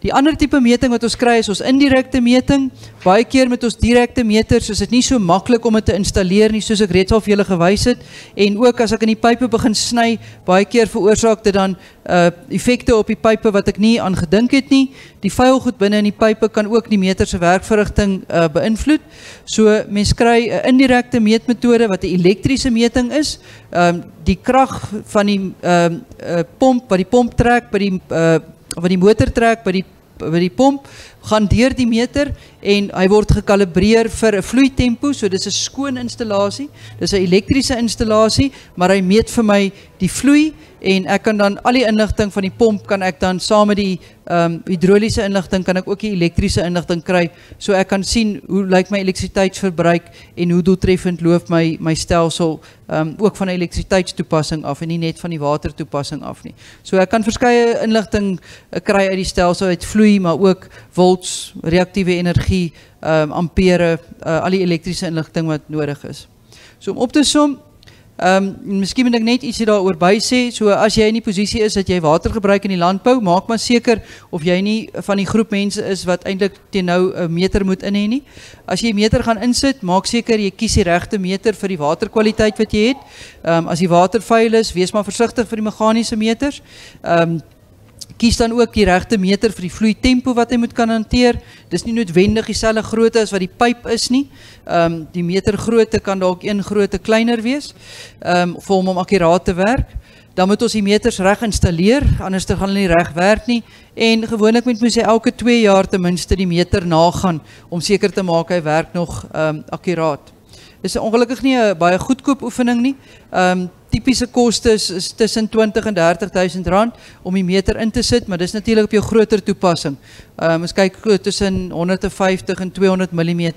Die ander tipe meting wat ons kry is ons indirekte meting. Baie keer met ons direkte meters is dit nie so maklik om dit te installeer nie soos ek reeds al vir julle gewys het en ook as ek in die pype begin sny, baie keer veroorsaak dit dan uh effekte op die pype wat ek nie aan gedink het nie. Die vuil goed binne in die pype kan ook die meter se werkverrigting uh beïnvloed. So mense kry 'n indirekte meetmetode wat 'n elektriese meting is. Ehm um, die krag van die ehm uh, uh, pomp wat die pomp trek by die uh wat die motor trek by die by die pomp gaan deur die meter en hy word gekalibreer vir 'n vloeitempo so dis 'n skoon installasie dis 'n elektriese installasie maar hy meet vir my die vloei en ek kan dan al die inligting van die pomp kan ek dan saam met die ehm um, hidroliese inligting kan ek ook die elektriese inligting kry so ek kan sien hoe lyk my elektrisiteitsverbruik en hoe doeltreffend loop my my stelsel ehm ook van 'n elektrisiteitstoepassing af en nie net van die watertoepassing af nie. So ek kan verskeie inligting uh, kry uit die stelsel uit vloei maar ook volts, reaktiewe energie, ehm um, ampere, uh, al die elektriese inligting wat nodig is. So om op te som Ehm um, miskien moet ek net ietsie daaroor by. So in die posisie is dat jy water gebruik in die landbou, maak maar seker of jy nie van die groep mense is wat eintlik teen nou meter moet in jy 'n meter gaan insit, maak seker jy kies die regte meter vir die waterkwaliteit wat jy het. Ehm as die water vuil is, wees maar versigtig vir die meganiese meters. Ehm kies dan ook die regte meter vir die vloei tempo wat hy moet kan hanteer. Dis nie noodwendig dieselfde grootte as wat die pyp is nie. Ehm um, die meter grootte kan dalk een grootte kleiner wees. Ehm um, vir hom om akkuraat te werk. Dan moet ons die meters reg installeer, anders dan gaan hulle nie reg werk nie. En gewoonlik moet mens elke 2 jaar ten minste die meter nagaan om seker te maak hy werk nog ehm um, akkuraat. Dis ongelukkig nie 'n baie goedkoop oefening nie. Ehm tipiese is tussen 20 en 30000 rand om die meter in te sit, maar dis natuurlik op jou groter toepassing. Ehm um, ons kyk tussen 150 en 200 mm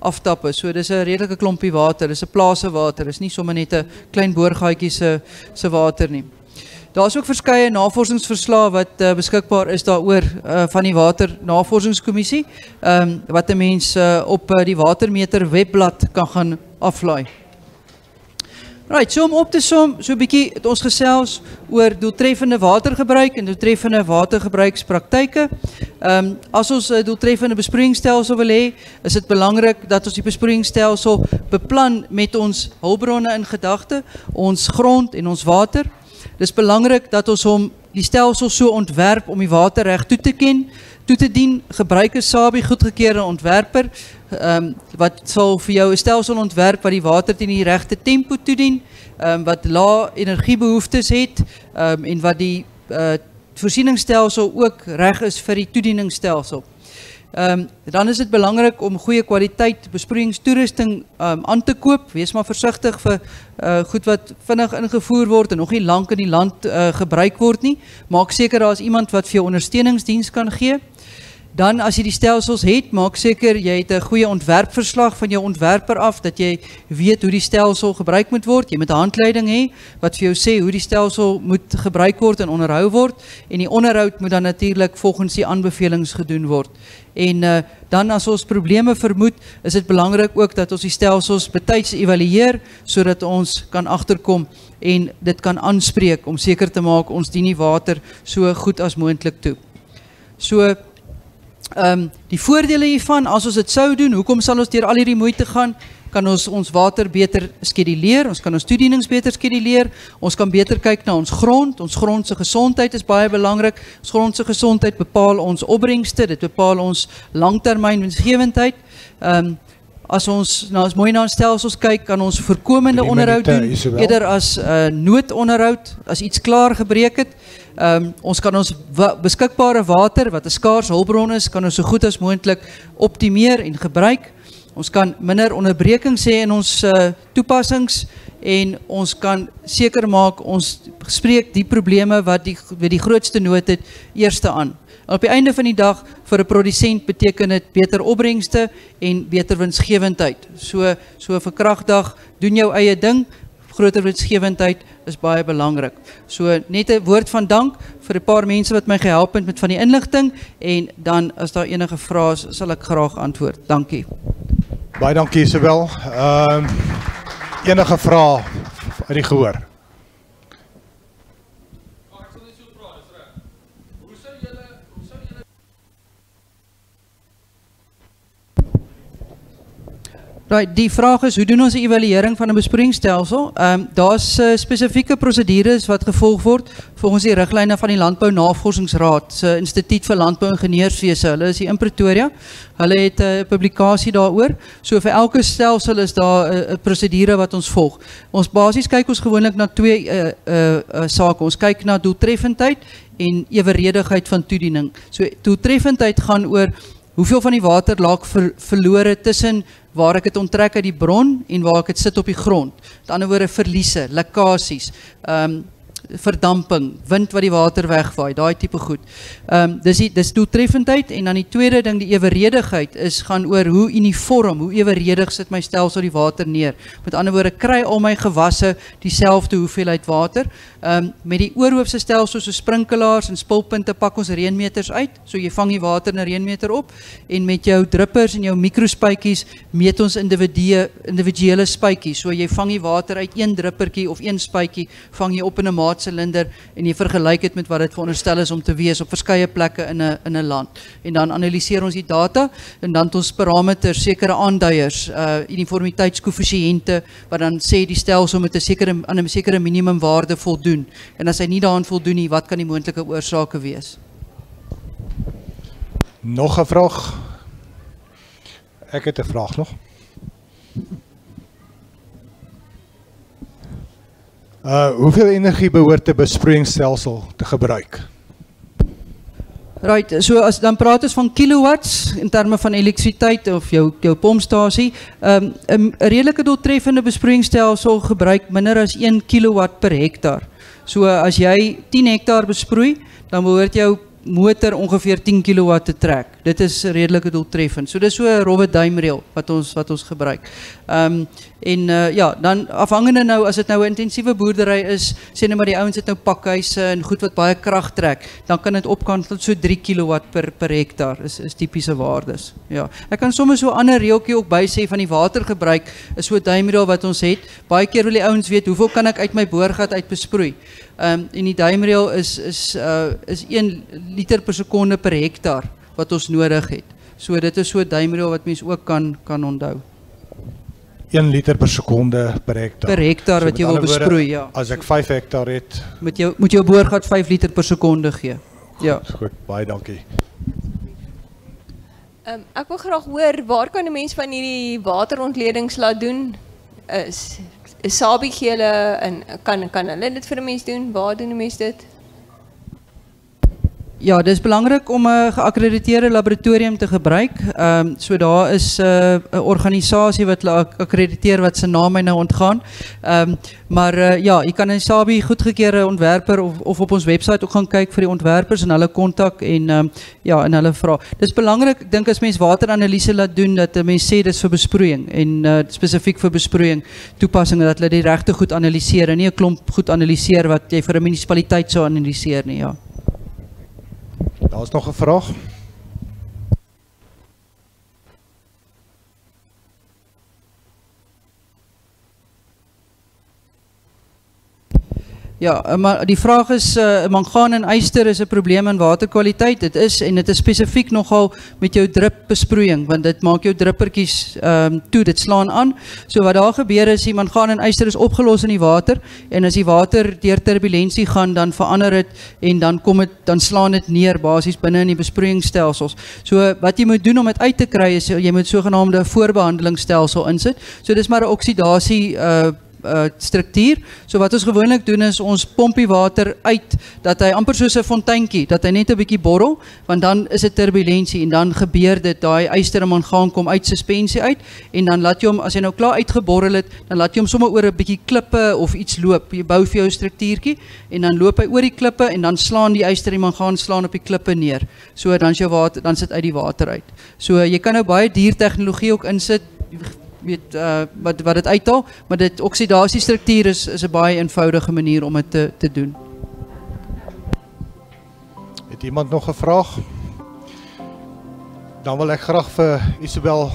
aftappe. So dis 'n redelike klompie water. Dis 'n plase water. Dis nie sommer net 'n klein boorgaatjie se se water nie. Daar is ook verskeie navorsingsverslae wat uh, beskikbaar is daaroor uh, van die Water Navorsingskommissie um, wat 'n mens uh, op uh, die Watermeter webblad kan gaan aflaai. Right, so om op te som, so 'n bietjie het ons gesels oor doeltreffende watergebruik en doeltreffende watergebruikspraktyke. Ehm um, as ons 'n doeltreffende besproeiingsstelsel wil hê, is dit belangrik dat ons die besproeiingsstelsel beplan met ons hulpbronne in gedagte, ons grond en ons water. Dis belangrik dat ons hom die stelsel so ontwerp om die water reg toe te ken, toe te dien. Gebruik SABI ontwerper ehm wat sal vir jou 'n stelsel ontwerp wat die water teen die regte tempo toedien, ehm wat lae energiebehoeftes het, ehm en wat die uh ook reg is vir die toedieningsstelsel. Um, dan is het belangrijk om goede kwaliteit besproeiingstoerusting um, aan te koop. Wees maar voorzichtig voor uh, goed wat vinnig ingevoerd wordt en nog niet lang in die land uh, gebruikt wordt. Nie. Maak zeker als iemand wat veel ondersteuningsdienst kan geven. Dan as jy die stelsels het, maak seker jy het 'n goeie ontwerpverslag van jou ontwerper af dat jy weet hoe die stelsel gebruik moet word. Jy moet 'n handleiding hê wat vir jou sê hoe die stelsel moet gebruik word en onderhou word en die onderhoud moet dan natuurlik volgens die aanbevelings gedoen word. En uh, dan as ons probleme vermoed, is dit belangrik ook dat ons die stelsels betyds evalueer sodat ons kan agterkom en dit kan aanspreek om seker te maak ons dien die water so goed as moontlik toe. So um, die voordele hiervan, as ons dit sou doen, hoekom sal ons deur al hierdie moeite gaan? Kan ons ons water beter skeduleer, ons kan ons toedienings beter skeduleer, ons kan beter kyk na ons grond, ons grond se gesondheid is baie belangrik. Ons grond se gesondheid bepaal ons opbrengste, dit bepaal ons langtermyn winsgewendheid. Ehm um, as ons nou as mooi na ons stelsels kyk, kan ons voorkomende onderhoud doen eerder as uh, noodonderhoud as iets klaar gebreek het. Um, ons kan ons wa beskikbare water wat 'n skaars hulpbron is, kan ons so goed as moontlik optimeer en gebruik. Ons kan minder onderbrekings hê in ons uh, toepassings en ons kan seker maak ons spreek die probleme wat die wat die grootste nood het eerste aan. Op die einde van die dag vir 'n produsent beteken dit beter opbrengste en beter winsgewendheid. So so vir kragdag doen jou eie ding, groter winsgewendheid is baie belangrik. So net 'n woord van dank vir 'n paar mense wat my gehelp het met van die inligting en dan as daar enige vrae is, sal ek graag antwoord. Dankie. Baie dankie Isabel. Ehm enige vrae uit die gehoor? Right, die vraag is hoe doen ons 'n evaluering van 'n besproeiingsstelsel? Ehm um, daar's uh, spesifieke prosedures wat gevolg word volgens die riglyne van die Landbou Navorsingsraad se Instituut vir Landbou-ingenieurswese. Hulle is hier in Pretoria. Hulle het 'n uh, publikasie daaroor. So vir elke stelsel is daar 'n uh, prosedure wat ons volg. Ons basies kyk ons gewoonlik na twee uh uh, uh sake. Ons kyk na doeltreffendheid en eweredigheid van toediening. So doeltreffendheid gaan oor hoeveel van die water verlore tussen waar ek dit onttrek uit die bron en waar ek dit sit op die grond. Met ander woorde verliese, lekkasies. Ehm verdamping, wind wat die water wegvaai, daai tipe goed. Ehm um, dis die dis doeltreffendheid en dan die tweede ding die eweredigheid is gaan oor hoe uniform, hoe eweredig sit my stelsel die water neer. Met ander woorde kry al my gewasse dieselfde hoeveelheid water. Ehm um, met die oorhoofse stelsel so sprinkelaars en spulpunte pak ons reënmeters uit. So jy vang die water in 'n reënmeter op en met jou drippers en jou mikrospuitjies meet ons individue individuele spuitjies. So jy vang die water uit een drippertjie of een spuitjie, vang jy op in 'n maatsilinder en jy vergelyk dit met wat dit veronderstel is om te wees op verskeie plekke in 'n in 'n land. En dan analiseer ons die data en dan het ons parameters, sekere aanduiers, uh uniformiteitskoëffisiënte wat dan sê die stelsel moet 'n sekere aan 'n sekere minimumwaarde voldoen. En as hy nie daaraan voldoen nie, wat kan die moontlike oorsake wees? Nog 'n vraag? Ek het 'n vraag nog. Uh hoeveel energie behoort 'n besproeiingsstelsel te gebruik? Right, so as dan praat ons van kilowatts in terme van elektrisiteit of jou jou pompstasie. Um 'n redelike doeltreffende besproeiingsstelsel gebruik minder as 1 kilowatt per hektaar. So as jy 10 hektaar besproei, dan behoort jou motor ongeveer 10 kW te trek. Dit is redelik doeltreffend. So dis so 'n rowwe wat ons wat ons gebruik. Ehm en uh, ja, dan afhangende nou as dit nou 'n intensiewe boerdery is, sê net maar die ouens het nou pakhuise en goed wat baie krag trek, dan kan dit opgaan tot so 3 kW per per hektaar. Is is tipiese waardes. Ja. Ek kan sommer so 'n ander reeltjie ook by van die watergebruik is so 'n duimreël wat ons het. Baie keer wil die ouens hoeveel kan ek uit my boorgat uit besproei. Ehm en die duimreël is is uh is 1 liter per sekonde per hektaar wat ons nodig het. So dit is so 'n duimreël wat mens ook kan kan onthou. 1 liter per sekonde per hektaar. Per hektaar so wat jy wil besproei, ja. As ek 5 hektaar het, moet jy moet jou boorgat 5 liter per sekonde gee. Ja. Goed, goed baie dankie. Ehm um, ek wil graag hoor waar kan 'n mens van hierdie waterontledings laat doen? Is Sabi gee hulle en kan kan hulle dit vir 'n mens doen? Waar doen 'n mens dit? Ja, het is belangrijk om een geaccrediteerde laboratorium te gebruiken. Um, so daar is een organisatie wat accrediteert wat zijn naam nou ontgaan. Um, maar uh, ja, je kan in Sabi goedgekeerde ontwerper of, of op onze website ook gaan kijken voor die ontwerpers en hulle contact en um, ja, en hulle vraag. Het is belangrijk, ik denk als mensen wateranalyse laat doen, dat de mensen is voor besproeiing en uh, specifiek voor besproeiing toepassingen, dat hulle die rechte goed analyseren. Niet een klomp goed analyseren wat je voor een municipaliteit zou analyseren. Ja. Daar's nog 'n vraag. Ja, eh, maar die vraag is uh, mangaan en yster is 'n probleem in waterkwaliteit. Dit is en dit is spesifiek nogal met jou drip besproeiing want dit maak jou drippertjies ehm um, toe, dit slaan aan. So wat daar gebeur is die mangaan en yster is opgelos in die water en as die water deur turbulentie gaan dan verander dit en dan kom dit dan slaan dit neer basies binne in die besproeiingsstelsels. So wat jy moet doen om dit uit te kry is jy moet sogenaamde voorbehandelingsstelsel insit. So dis maar 'n oksidasie uh uh, struktuur. So wat ons gewoonlik doen is ons pomp die water uit dat hy amper soos 'n fonteintjie, dat hy net 'n bietjie borrel, want dan is dit turbulentie en dan gebeur dit daai yster mangaan kom uit suspensie uit en dan laat jy hom as hy nou klaar uitgeborrel het, dan laat jy hom sommer oor 'n bietjie klippe of iets loop. Jy bou vir jou en dan loop hy oor die klippe en dan slaan die yster mangaan slaan op die klippe neer. So dan is jou water dan sit uit die water uit. So jy kan nou baie duur tegnologie ook insit weet uh, wat wat dit uithaal, maar dit oksidasiestruktuur is is 'n baie eenvoudige manier om dit te te doen. Het iemand nog 'n vraag? Dan wil ek graag vir Isabel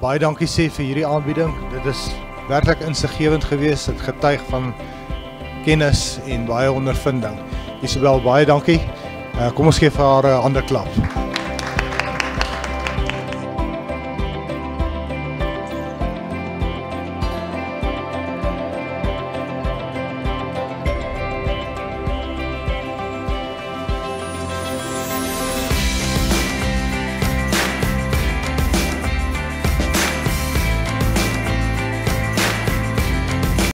baie dankie sê vir hierdie aanbieding. Dit is werklik insiggewend geweest. Dit getuig van kennis en baie ondervinding. Isabel, baie dankie. Uh, kom ons gee vir haar 'n ander klap.